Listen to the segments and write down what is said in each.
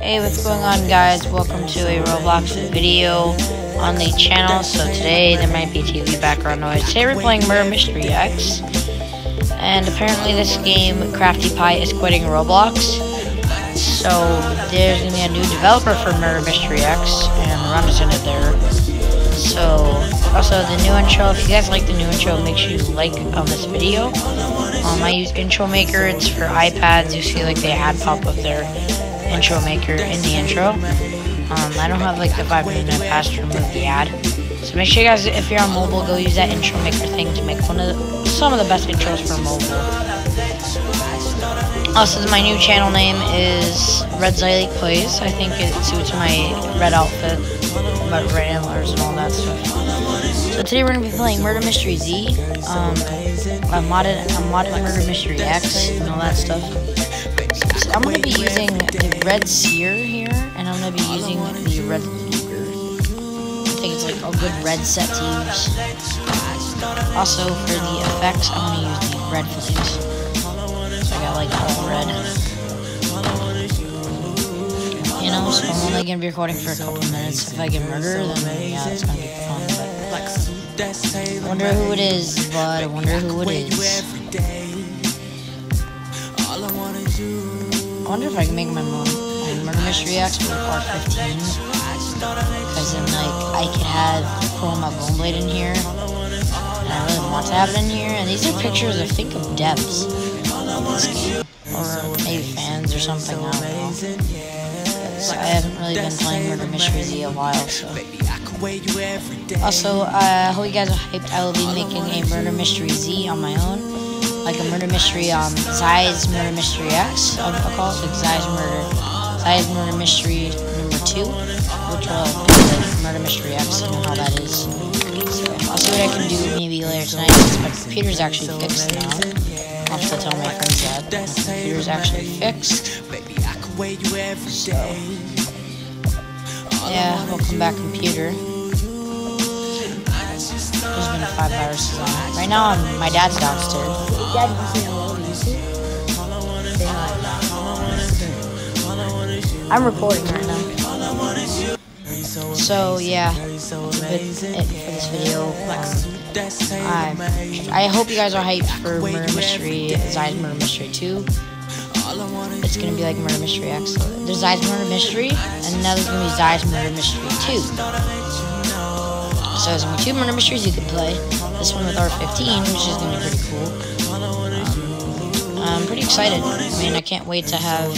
Hey, what's going on guys? Welcome to a Roblox video on the channel. So today there might be TV background noise. Today we're playing Murder Mystery X. And apparently this game, Crafty Pie, is quitting Roblox. So there's going to be a new developer for Murder Mystery X, and Run is in it there. So, also the new intro, if you guys like the new intro, make sure you like on this video. Um, I use Intro Maker, it's for iPads, you see like the ad pop up their intro maker in the intro. Um, I don't have like the 5 minute pass to remove the ad. So make sure you guys, if you're on mobile, go use that intro maker thing to make one of the, some of the best intros for mobile. Also, my new channel name is Red Zylic Plays. I think it suits my red outfit, but red antlers and all that stuff. So today we're gonna be playing Murder Mystery Z, um, a modded, a modded Murder Mystery X, and all that stuff. I'm gonna be using the red Seer here, and I'm gonna be using the red Luger. I think it's like a good red set to use. Also, for the effects, I'm gonna use the red flames. So I got like all red. You know, so I'm only gonna be recording for a couple minutes. If I get murdered, then yeah, it's gonna be fun. But I wonder who it is, but I wonder who it is. I wonder if I can make my, my murder mystery X with part 15. Because then, like, I could have Chroma Bone Blade in here. And I really want to have it in here. And these are pictures, I think, of devs of this game. Or maybe fans or something, I don't know. So I haven't really been playing Murder Mystery Z a while, so. Also, uh, I hope you guys are hyped. I will be making a Murder Mystery Z on my own like a murder mystery, um, Zai's Murder Mystery X, I'll, I'll call it, like Zai's Murder, Zai's Murder Mystery number two, which will be like Murder Mystery X, you know how that is. So, I'll see what I can do maybe later tonight, because my computer's actually fixed now. I'll have to tell my friends that. My computer's actually fixed. So, yeah, welcome back computer. There's five viruses on. Right now, I'm, my dad's downstairs. Dad? I'm recording right now. So yeah, that's it for this video. Um, I, I hope you guys are hyped for Murder Mystery, Zai's Murder Mystery 2. It's gonna be like Murder Mystery X. There's Zai's Murder Mystery, and now there's gonna be Zai's Murder Mystery 2. So there's gonna two murder mysteries you can play. This one with R15, which is gonna be pretty cool. Um, I'm pretty excited. I mean, I can't wait to have,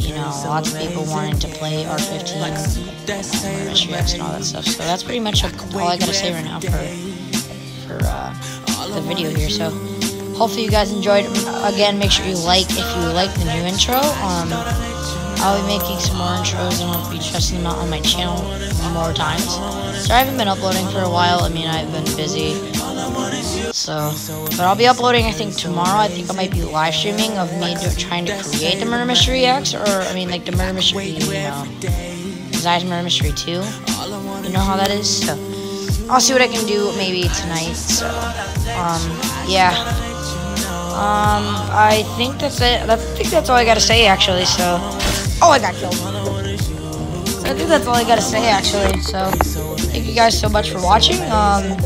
you know, lots of people wanting to play R15, murder mystery X, and all that stuff. So that's pretty much all I gotta say right now for for uh, the video here. So hopefully you guys enjoyed. Again, make sure you like if you like the new intro. Um, I'll be making some more intros and I'll be testing them out on my channel more times. So I haven't been uploading for a while. I mean, I've been busy. So, but I'll be uploading, I think, tomorrow. I think I might be live streaming of me trying to create the Murder Mystery X, or, I mean, like, the Murder Mystery, you know, Zai's Murder Mystery 2. You know how that is? So, I'll see what I can do maybe tonight. So, um, yeah. Um, I think that's it. I think that's all I gotta say, actually, so... Oh, I got killed. I think that's all I gotta say, actually. So, thank you guys so much for watching. Um,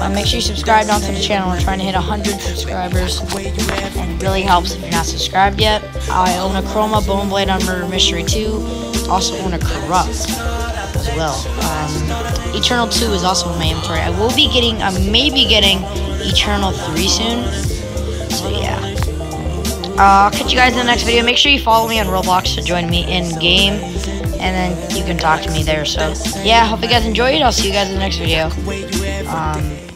uh, make sure you subscribe down to the channel. We're trying to hit 100 subscribers. And it really helps if you're not subscribed yet. I own a Chroma Bone Blade on Murder Mystery 2. Also own a Corrupt as well. Um, Eternal 2 is also in my inventory. I will be getting, I may be getting Eternal 3 soon. So, yeah. Uh, I'll catch you guys in the next video. Make sure you follow me on Roblox to join me in game. And then you can talk to me there. So, yeah, hope you guys enjoyed. I'll see you guys in the next video. Um,